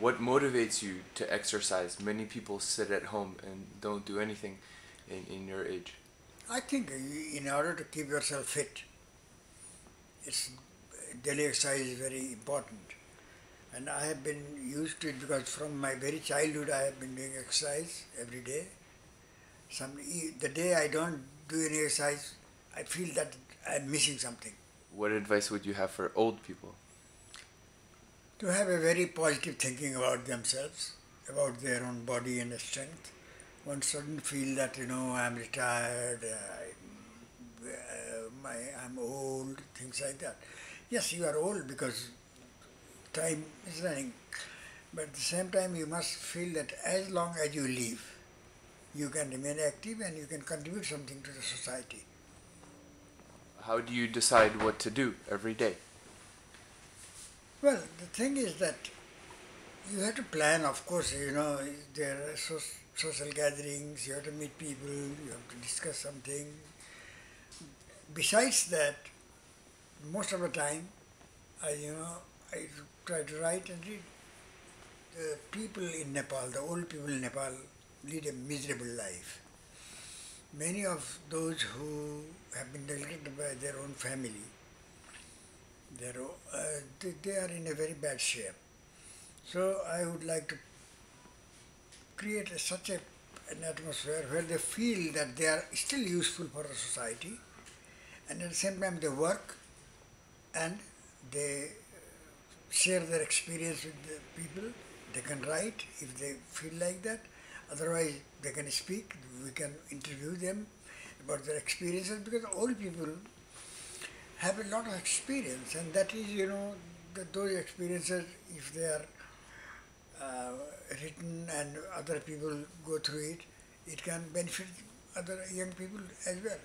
What motivates you to exercise? Many people sit at home and don't do anything in, in your age. I think in order to keep yourself fit, it's daily exercise is very important. And I have been used to it because from my very childhood I have been doing exercise every day. Some the day I don't do any exercise, I feel that I'm missing something. What advice would you have for old people? To have a very positive thinking about themselves, about their own body and strength. One shouldn't feel that you know I'm retired, uh, my, I'm old, things like that. Yes, you are old because time is running, but at the same time you must feel that as long as you live, you can remain active and you can contribute something to the society. How do you decide what to do every day? Well, the thing is that you have to plan, of course, you know, there are so, social gatherings, you have to meet people, you have to discuss something. Besides that, most of the time, I, you know, I try to write and read. The people in Nepal, the old people in Nepal, lead a miserable life. Many of those who have been neglected by their own family, uh, they, are in a very bad shape. So I would like to create a, such a, an atmosphere where they feel that they are still useful for the society and at the same time they work and they share their experience with the people. They can write if they feel like that. Otherwise, they can speak. We can interview them about their experiences because old people have a lot of experience, and that is, you know, that those experiences, if they are uh, written and other people go through it, it can benefit other young people as well.